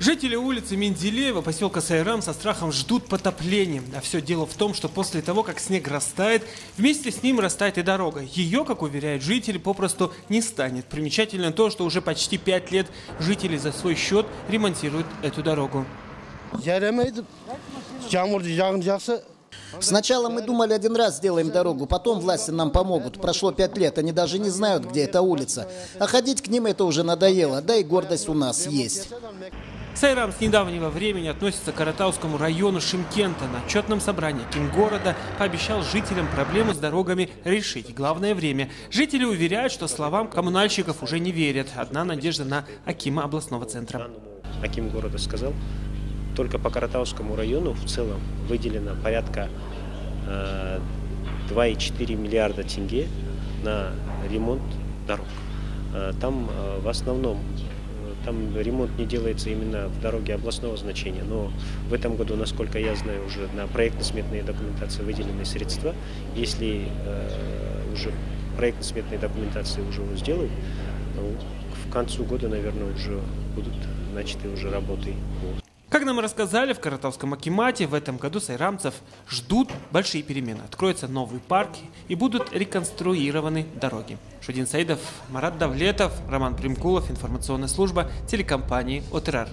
Жители улицы Менделеева, поселка Сайрам, со страхом ждут потопления. А все дело в том, что после того, как снег растает, вместе с ним растает и дорога. Ее, как уверяют жители, попросту не станет. Примечательно то, что уже почти пять лет жители за свой счет ремонтируют эту дорогу. Сначала мы думали один раз сделаем дорогу, потом власти нам помогут. Прошло пять лет, они даже не знают, где эта улица. А ходить к ним это уже надоело, да и гордость у нас есть. Сайрам с недавнего времени относится к Каратаускому району Шимкента. На отчетном собрании Кингорода пообещал жителям проблему с дорогами решить. Главное время. Жители уверяют, что словам коммунальщиков уже не верят. Одна надежда на Акима областного центра. Аким города сказал, только по Каратаускому району в целом выделено порядка э, 2,4 миллиарда тенге на ремонт дорог. Э, Там э, в основном э, там ремонт не делается именно в дороге областного значения, но в этом году, насколько я знаю, уже на проектно-сметные документации выделены средства. Если э, уже проектно-сметные документации уже сделают, ну, к концу года, наверное, уже будут начаты уже работы Как нам рассказали, в Каратовском Акимате в этом году сайрамцев ждут большие перемены. Откроются новые парки и будут реконструированы дороги. Шудин Саидов, Марат Давлетов, Роман Примкулов, информационная служба телекомпании ОТРАР.